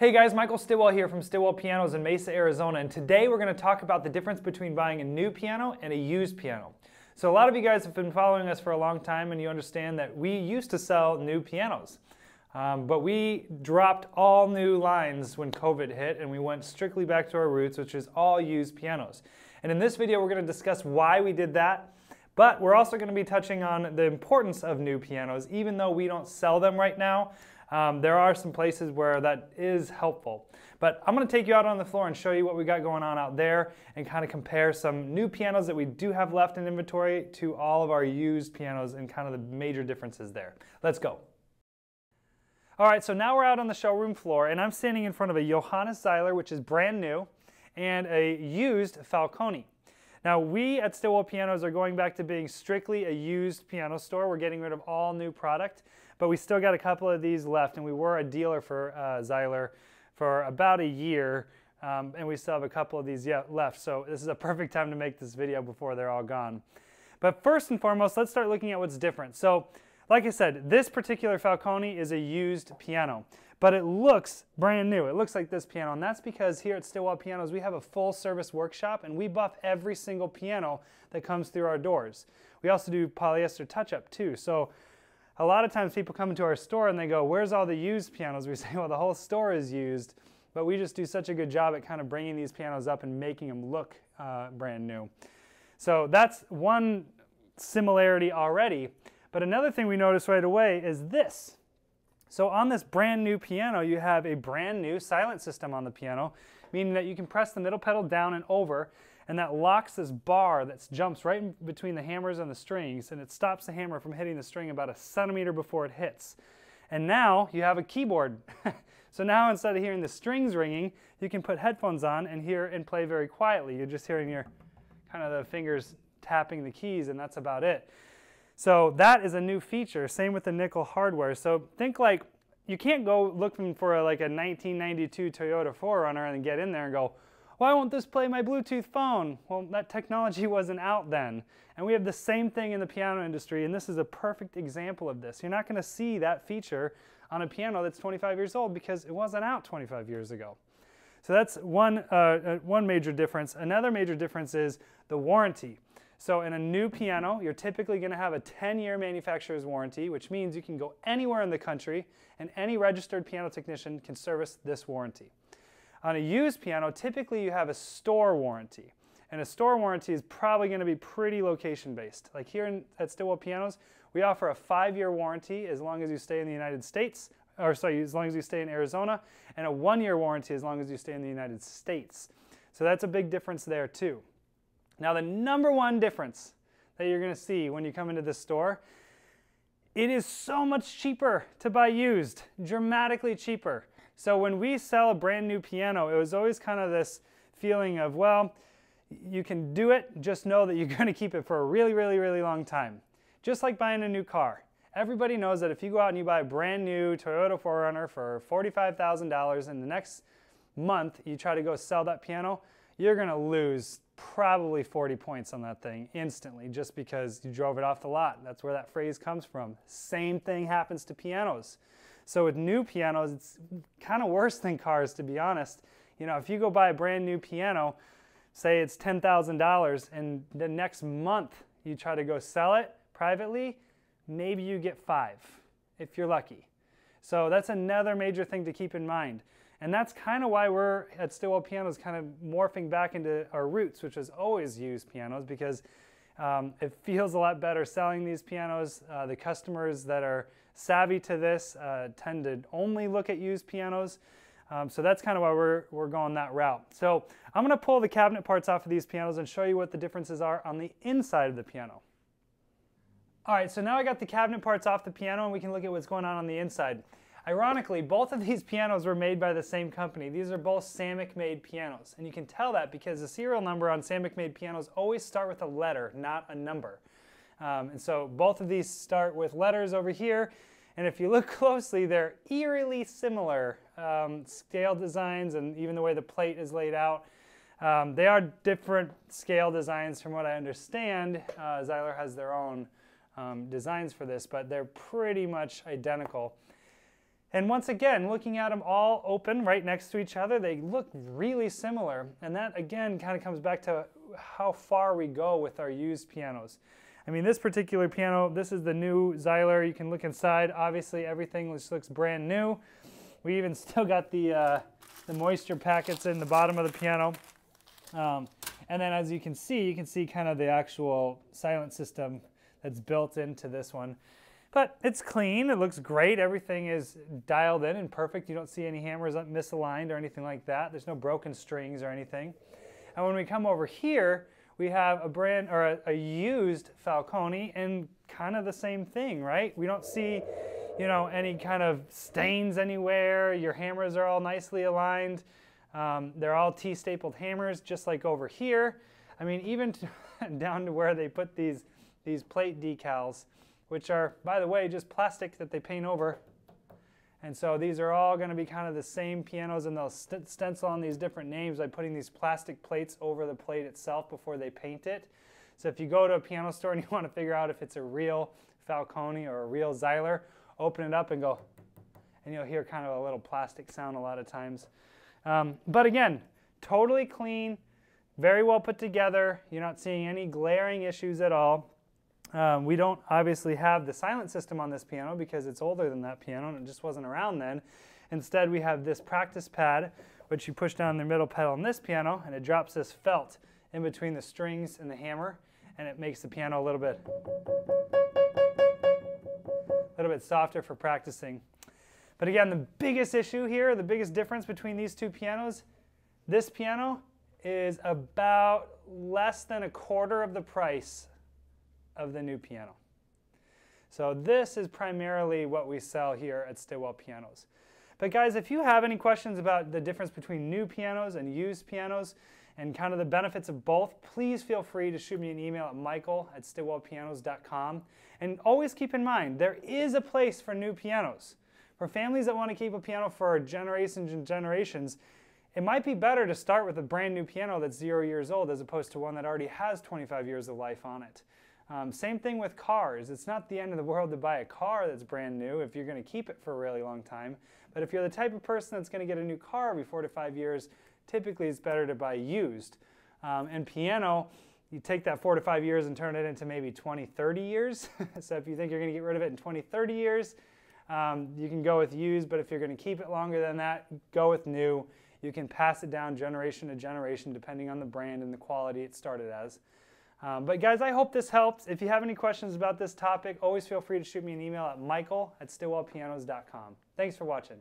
Hey guys, Michael Stilwell here from Stilwell Pianos in Mesa, Arizona, and today we're going to talk about the difference between buying a new piano and a used piano. So a lot of you guys have been following us for a long time and you understand that we used to sell new pianos. Um, but we dropped all new lines when COVID hit and we went strictly back to our roots, which is all used pianos. And in this video, we're going to discuss why we did that, but we're also going to be touching on the importance of new pianos, even though we don't sell them right now. Um, there are some places where that is helpful. But I'm going to take you out on the floor and show you what we got going on out there and kind of compare some new pianos that we do have left in inventory to all of our used pianos and kind of the major differences there. Let's go. All right, so now we're out on the showroom floor and I'm standing in front of a Johannes Seiler, which is brand new, and a used Falcone. Now we at Stilwell Pianos are going back to being strictly a used piano store. We're getting rid of all new product but we still got a couple of these left, and we were a dealer for uh, Seiler for about a year, um, and we still have a couple of these yet left. So this is a perfect time to make this video before they're all gone. But first and foremost, let's start looking at what's different. So like I said, this particular Falcone is a used piano, but it looks brand new. It looks like this piano, and that's because here at Stilwell Pianos, we have a full service workshop, and we buff every single piano that comes through our doors. We also do polyester touch-up too. So a lot of times people come into our store and they go, where's all the used pianos? We say, well, the whole store is used, but we just do such a good job at kind of bringing these pianos up and making them look uh, brand new. So that's one similarity already. But another thing we notice right away is this. So on this brand new piano, you have a brand new silent system on the piano, meaning that you can press the middle pedal down and over and that locks this bar that jumps right between the hammers and the strings and it stops the hammer from hitting the string about a centimeter before it hits. And now you have a keyboard. so now instead of hearing the strings ringing, you can put headphones on and hear and play very quietly. You're just hearing your kind of the fingers tapping the keys and that's about it. So that is a new feature. Same with the nickel hardware. So think like you can't go looking for a, like a 1992 Toyota 4Runner and get in there and go, why won't this play my Bluetooth phone? Well, that technology wasn't out then. And we have the same thing in the piano industry, and this is a perfect example of this. You're not going to see that feature on a piano that's 25 years old because it wasn't out 25 years ago. So that's one, uh, uh one major difference. Another major difference is the warranty. So in a new piano, you're typically going to have a 10-year manufacturer's warranty, which means you can go anywhere in the country and any registered piano technician can service this warranty. On a used piano, typically you have a store warranty. And a store warranty is probably going to be pretty location based. Like here in, at Stilwell Pianos, we offer a five-year warranty as long as you stay in the United States, or sorry, as long as you stay in Arizona, and a one-year warranty as long as you stay in the United States. So that's a big difference there too. Now the number one difference that you're going to see when you come into this store, it is so much cheaper to buy used, dramatically cheaper. So when we sell a brand new piano, it was always kind of this feeling of, well, you can do it, just know that you're going to keep it for a really, really, really long time. Just like buying a new car. Everybody knows that if you go out and you buy a brand new Toyota 4Runner for $45,000 and the next month you try to go sell that piano, you're going to lose probably 40 points on that thing instantly just because you drove it off the lot. That's where that phrase comes from. Same thing happens to pianos. So with new pianos, it's kind of worse than cars, to be honest. You know, if you go buy a brand new piano, say it's $10,000, and the next month you try to go sell it privately, maybe you get five, if you're lucky. So that's another major thing to keep in mind. And that's kind of why we're at Stilwell Pianos kind of morphing back into our roots, which is always used pianos, because um, it feels a lot better selling these pianos. Uh, the customers that are savvy to this uh, tend to only look at used pianos. Um, so that's kind of why we're, we're going that route. So I'm going to pull the cabinet parts off of these pianos and show you what the differences are on the inside of the piano. All right, so now I got the cabinet parts off the piano and we can look at what's going on on the inside. Ironically, both of these pianos were made by the same company. These are both Samick made pianos. And you can tell that because the serial number on Samick made pianos always start with a letter, not a number. Um, and so both of these start with letters over here. And if you look closely, they're eerily similar um, scale designs and even the way the plate is laid out. Um, they are different scale designs from what I understand. Uh, Seiler has their own um, designs for this, but they're pretty much identical. And once again, looking at them all open right next to each other, they look really similar. And that again kind of comes back to how far we go with our used pianos. I mean, this particular piano, this is the new Seiler. You can look inside. Obviously, everything just looks brand new. We even still got the, uh, the moisture packets in the bottom of the piano. Um, and then as you can see, you can see kind of the actual silent system that's built into this one. But it's clean, it looks great, everything is dialed in and perfect. You don't see any hammers misaligned or anything like that. There's no broken strings or anything. And when we come over here, we have a brand or a, a used Falcone and kind of the same thing, right? We don't see, you know, any kind of stains anywhere. Your hammers are all nicely aligned. Um, they're all T-stapled hammers, just like over here. I mean, even to, down to where they put these, these plate decals, which are, by the way, just plastic that they paint over. And so these are all going to be kind of the same pianos, and they'll st stencil on these different names by putting these plastic plates over the plate itself before they paint it. So if you go to a piano store and you want to figure out if it's a real Falcone or a real Seiler, open it up and go, and you'll hear kind of a little plastic sound a lot of times. Um, but again, totally clean, very well put together. You're not seeing any glaring issues at all. Um, we don't obviously have the silent system on this piano because it's older than that piano and it just wasn't around then. Instead, we have this practice pad, which you push down the middle pedal on this piano, and it drops this felt in between the strings and the hammer, and it makes the piano a little bit, a little bit softer for practicing. But again, the biggest issue here, the biggest difference between these two pianos, this piano is about less than a quarter of the price of the new piano. So this is primarily what we sell here at Stilwell Pianos. But guys, if you have any questions about the difference between new pianos and used pianos and kind of the benefits of both, please feel free to shoot me an email at michael at stilwellpianos.com. And always keep in mind, there is a place for new pianos. For families that want to keep a piano for generations and generations, it might be better to start with a brand new piano that's zero years old as opposed to one that already has 25 years of life on it. Um, same thing with cars. It's not the end of the world to buy a car that's brand new if you're going to keep it for a really long time. But if you're the type of person that's going to get a new car every four to five years, typically it's better to buy used. Um, and piano, you take that four to five years and turn it into maybe 20, 30 years. so if you think you're going to get rid of it in 20, 30 years, um, you can go with used. But if you're going to keep it longer than that, go with new. You can pass it down generation to generation depending on the brand and the quality it started as. Um, but guys, I hope this helps. If you have any questions about this topic, always feel free to shoot me an email at michael at stilwellpianos.com. Thanks for watching.